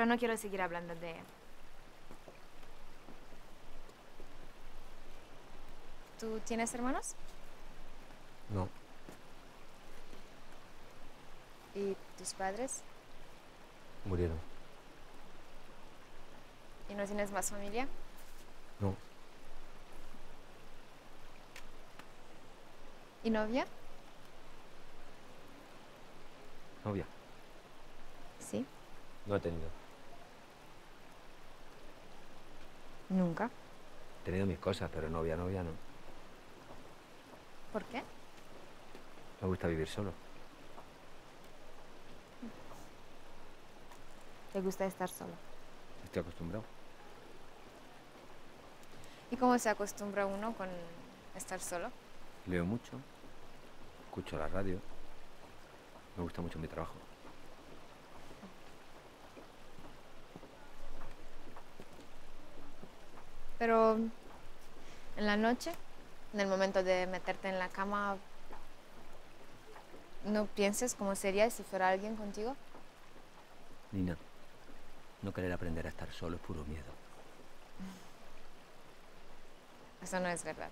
Pero no quiero seguir hablando de él. ¿Tú tienes hermanos? No, ¿Y tus padres? murieron. ¿Y no tienes más familia? No, ¿Y novia? novia. Sí. No he tenido. Nunca. He tenido mis cosas, pero novia, novia no. ¿Por qué? Me gusta vivir solo. ¿Te gusta estar solo? Estoy acostumbrado. ¿Y cómo se acostumbra uno con estar solo? Leo mucho. Escucho la radio. Me gusta mucho mi trabajo. Pero en la noche, en el momento de meterte en la cama, ¿no pienses cómo sería si fuera alguien contigo? Nina, no querer aprender a estar solo es puro miedo. Eso no es verdad.